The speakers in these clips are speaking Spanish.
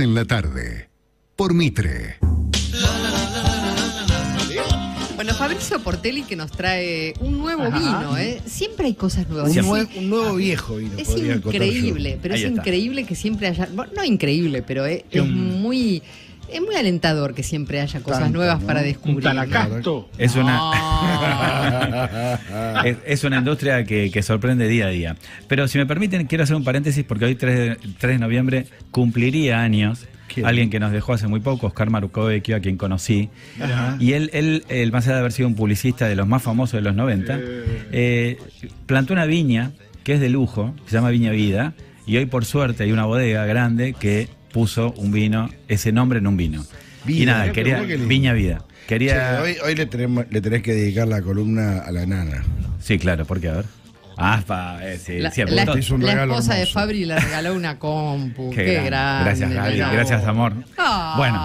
en la tarde. Por Mitre. Bueno, Fabricio Portelli que nos trae un nuevo Ajá. vino, ¿eh? Siempre hay cosas nuevas. Un, Sí. nue- un nuevo viejo vino. Es increíble, pero Ahí es está. increíble que siempre haya. bueno, no increíble, pero es, es muy. Es muy alentador que siempre haya cosas Tanto, nuevas ¿no? para descubrir. Un talacasto. Es una, No. es, es una industria que, que sorprende día a día. Pero si me permiten, quiero hacer un paréntesis porque hoy 3 de, 3 de noviembre cumpliría años ¿Quién? alguien que nos dejó hace muy poco, Oscar Marucovecchio, a quien conocí. Y él, él, él, más allá de haber sido un publicista de los más famosos de los 90, eh, plantó una viña que es de lujo, se llama Viña Vida, y hoy por suerte hay una bodega grande que puso un vino, ese nombre en un vino. Vida, y nada, qué quería qué. Viña Vida. Quería... Hoy hoy le, tenemos, le tenés que dedicar la columna a la nana. Sí, claro, ¿por qué? A ver. Ah, pa, eh, sí, La, sí, la- la esposa de. Fabri le regaló una compu. Qué, grande. grande. Gracias, Gaby. Gracias, amor. Ah. Bueno,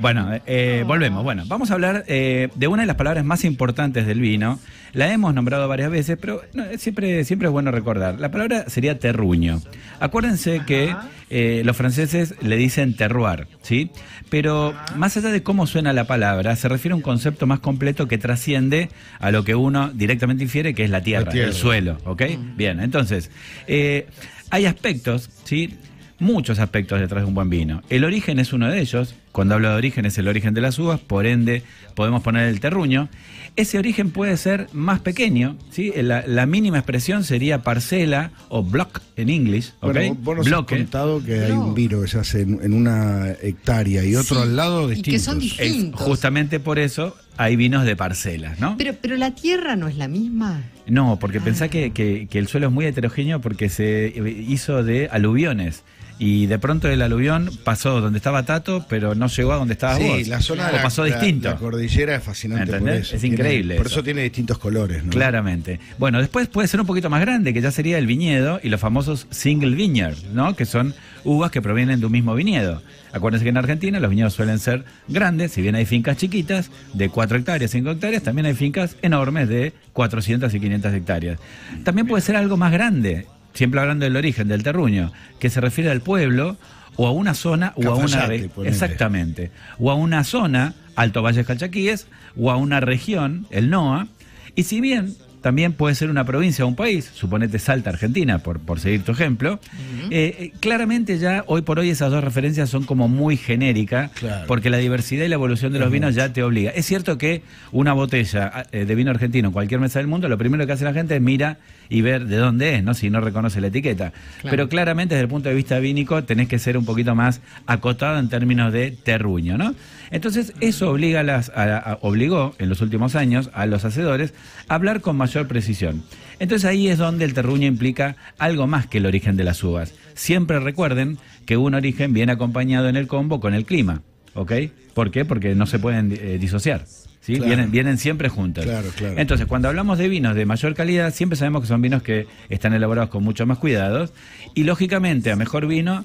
bueno, eh, volvemos. Bueno, vamos a hablar eh, de una de las palabras más importantes del vino. La hemos nombrado varias veces, pero no, siempre, siempre es bueno recordar. La palabra sería terruño. Acuérdense que eh, los franceses le dicen terroir, ¿sí? Pero más allá de cómo suena la palabra, se refiere a un concepto más completo que trasciende a lo que uno directamente infiere, que es la tierra, La tierra. el suelo, ¿ok? Bien, entonces, eh, hay aspectos, ¿sí? Muchos aspectos detrás de un buen vino. El origen es uno de ellos. Cuando hablo de origen es el origen de las uvas, por ende podemos poner el terruño. Ese origen puede ser más pequeño, ¿sí? La, la mínima expresión sería parcela o block en inglés, ¿ok? Bueno, vos nos has contado que hay No. un vino que se hace en, en una hectárea y otro Sí, al lado y que distintos. son Es distintos. justamente por eso hay vinos de parcelas, ¿no? Pero, pero la tierra no es la misma. No, porque Ah. pensá que, que- que el suelo es muy heterogéneo porque se hizo de aluviones. Y de pronto el aluvión pasó donde estaba Tato, pero no llegó a donde estabas Sí, vos. la zona o pasó la- distinto. La cordillera es fascinante eso. Es Tiene- increíble por eso. eso tiene distintos colores, ¿no? Claramente. Bueno, después puede ser un poquito más grande, que ya sería el viñedo y los famosos single vineyard, ¿no? Que son uvas que provienen de un mismo viñedo. Acuérdense que en Argentina los viñedos suelen ser grandes, si bien hay fincas chiquitas de 4 hectáreas, 5 hectáreas, también hay fincas enormes de 400 y 500 hectáreas. También puede ser algo más grande, siempre hablando del origen, del terruño, que se refiere al pueblo o a una zona o a una exactamente. O a una zona Alto Valles Calchaquíes o a una región el NOA. Y si bien también puede ser una provincia o un país, suponete Salta, Argentina, por, por seguir tu ejemplo, eh, eh, claramente ya hoy por hoy esas dos referencias son como muy genéricas, Claro. porque la diversidad y la evolución de los vinos ya te obliga. Es cierto que una botella eh, de vino argentino en cualquier mesa del mundo, lo primero que hace la gente es mira y ver de dónde es, ¿no? Si no reconoce la etiqueta. Pero claramente desde el punto de vista vínico tenés que ser un poquito más acotado en términos de terruño, ¿no? Entonces eso obliga a las, a- a- obligó en los últimos años a los hacedores a hablar con mayor precisión. Entonces ahí es donde el terruño implica algo más que el origen de las uvas. Siempre recuerden que un origen viene acompañado en el combo con el clima, ¿ok? ¿Por qué? Porque no se pueden eh, disociar. ¿Sí? Claro. Vienen, vienen siempre. Claro, claro. Entonces, cuando hablamos de vinos de mayor calidad, siempre sabemos que son vinos que están elaborados con mucho más cuidados y, lógicamente, a mejor vino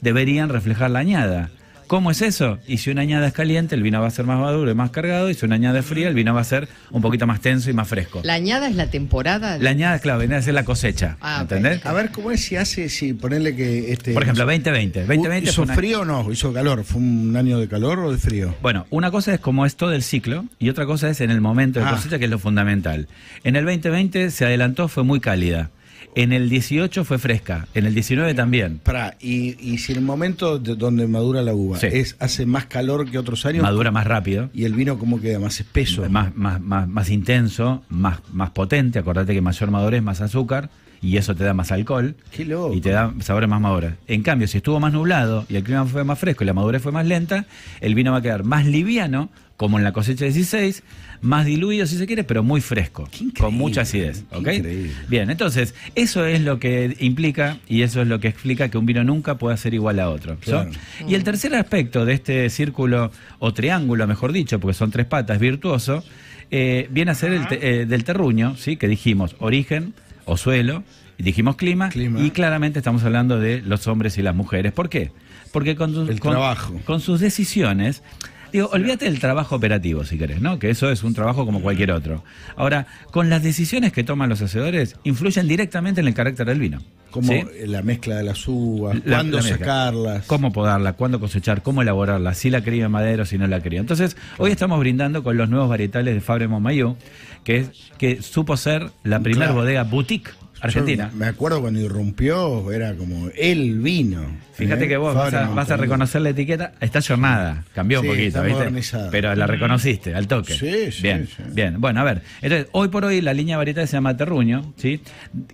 deberían reflejar la añada. ¿Cómo es eso? Y si una añada es caliente, el vino va a ser más maduro y más cargado, y si una añada es fría, el vino va a ser un poquito más tenso y más fresco. La añada es la temporada. La añada, claro, viene a ser la cosecha, Ah. ¿entendés? A ver, ¿cómo es si hace, si ponerle que este... Por ejemplo, 2020. 2020 ¿Hizo una- frío o no? ¿Hizo calor? ¿Fue un año de calor o de frío? Bueno, una cosa es como es todo el ciclo y otra cosa es en el momento de Ah. cosecha, que es lo fundamental. En el 2020 se adelantó, fue muy cálida. En el 18 fue fresca. En el 19 también. Pará, y, y si en el momento de donde madura la uva Sí. es hace más calor que otros años Madura más rápido. y el vino cómo queda más espeso. Más, más, más, más intenso, más, más potente. Acordate que mayor madurez, más azúcar. Y eso te da más alcohol. Qué loco. Y te da sabores más maduros. En cambio, si estuvo más nublado y el clima fue más fresco y la madurez fue más lenta, el vino va a quedar más liviano, como en la cosecha 16, más diluido si se quiere, pero muy fresco, con mucha acidez. Bien, entonces, eso es lo que implica y eso es lo que explica que un vino nunca pueda ser igual a otro. Y el tercer aspecto de este círculo, o triángulo, mejor dicho, porque son tres patas, virtuoso, eh, viene a ser el te- eh, del terruño, ¿sí? que dijimos origen o suelo, y dijimos clima, Clima. y claramente estamos hablando de los hombres y las mujeres. ¿Por qué? Porque con, sus- El con- trabajo. con sus decisiones, digo, olvídate del trabajo operativo si querés, ¿no? Que eso es un trabajo como cualquier otro. Ahora, con las decisiones que toman los hacedores, influyen directamente en el carácter del vino. Como ¿sí? la mezcla de las uvas, La- cuándo la sacarlas. Cómo podarla, cuándo cosechar, cómo elaborarla, si la cría en madera o si no la cría. Entonces, hoy estamos brindando con los nuevos varietales de Fabre Montmayou, que, es, que supo ser la primera Claro. bodega boutique argentina. Yo me acuerdo cuando irrumpió, era como el vino. Fíjate ¿eh? que vos vas a, vas a Montañés. reconocer la etiqueta, está jornada, cambió Sí, un poquito, ¿viste? Pero la reconociste al toque. Sí, sí, Bien, sí. bien. Bueno, a ver, entonces, hoy por hoy la línea varietal se llama Terruño, ¿sí?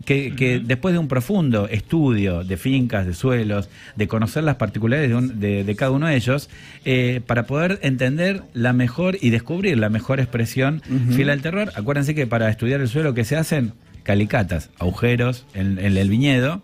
Que, que después de un profundo estudio de fincas, de suelos, de conocer las particularidades de, un- de- de cada uno de ellos, eh, para poder entender la mejor y descubrir la mejor expresión fiel al terror, acuérdense que para estudiar el suelo, ¿qué se hacen? Calicatas, agujeros en, en el viñedo.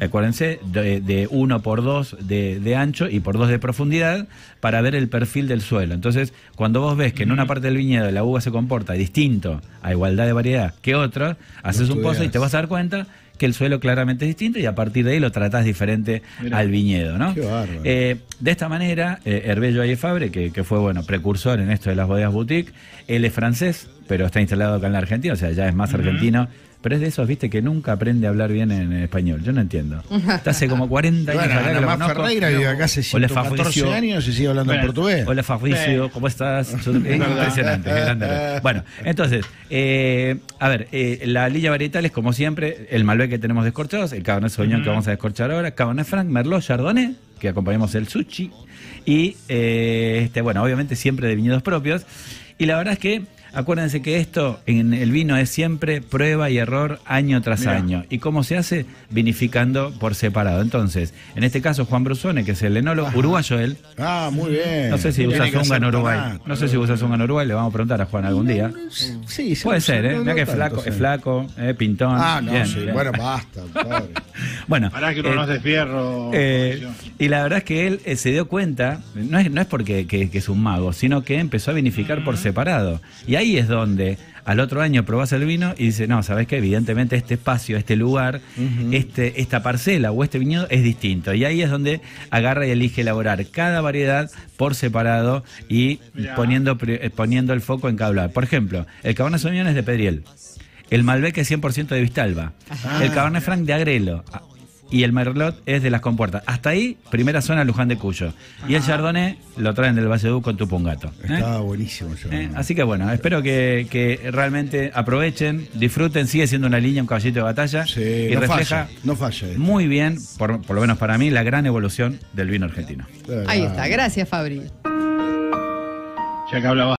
Acuérdense, de, de uno por dos de, de ancho y por dos de profundidad para ver el perfil del suelo. Entonces, cuando vos ves que en una parte del viñedo la uva se comporta distinto a igualdad de variedad que otra, haces un pozo y te vas a dar cuenta que el suelo claramente es distinto y a partir de ahí lo tratás diferente al viñedo, ¿no? Qué bárbaro. Eh, de esta manera, eh, Hervé Fabre, que, que fue bueno precursor en esto de las bodegas boutique, él es francés, pero está instalado acá en la Argentina, o sea, ya es más argentino. Pero es de esos, viste, que nunca aprende a hablar bien en español. Yo no entiendo. Está hace como 40 años Bueno, acá Ana Más conozco. Ferreira vive acá hace Hola, 114 Fabricio. años y sigue hablando en portugués. Hola Fabricio, ¿cómo estás? Es impresionante. Bueno, entonces, eh, a ver, eh, la lilla varietal es como siempre el Malbec que tenemos descorchados, el Cabernet Sauvignon que vamos a descorchar ahora, Cabernet Franc, Merlot, Chardonnay, que acompañamos el sushi, y eh, este, bueno, obviamente siempre de viñedos propios. Y la verdad es que acuérdense que esto en el vino es siempre prueba y error año tras Mirá. año. ¿Y cómo se hace? Vinificando por separado. Entonces, en este caso Juan Brusone, que es el enólogo, uruguayo él, Ah, muy bien. no sé si Tiene usas unga en Uruguay. No sé si usas unga en Uruguay, le vamos a preguntar a Juan algún día. Sí, sí, Puede sí, ser, ¿eh? no- que es flaco, es flaco, eh, pintón. Ah, no, Bien, sí. bien. Bueno, basta, padre. Bueno, Pará que uno eh, no es de fierro. eh, y la verdad es que él eh, se dio cuenta, no es, no es porque que, que es un mago, sino que empezó a vinificar por separado. Y ahí es donde al otro año probás el vino y dice, no, ¿sabes qué? Evidentemente este espacio, este lugar, este, esta parcela o este viñedo es distinto. Y ahí es donde agarra y elige elaborar cada variedad por separado y Mirá. poniendo, eh, poniendo el foco en cada lugar. Por ejemplo, el Cabernet Sauvignon es de Pedriel. El Malbec es 100% de Vistalba. El Cabernet Franc de Agrelo. Ah, Y el Merlot es de las compuertas. Hasta ahí, primera zona Luján de Cuyo. Y el Chardonnay lo traen del Valle con Tupungato. ¿eh? Estaba buenísimo. Eh, Así que bueno, espero que, que realmente aprovechen, disfruten, sigue siendo una línea, un caballito de batalla Sí, y no refleja falla, no falla esto. muy bien, por, por lo menos para mí, la gran evolución del vino argentino. Ahí está, gracias Fabri. Ya que hablaba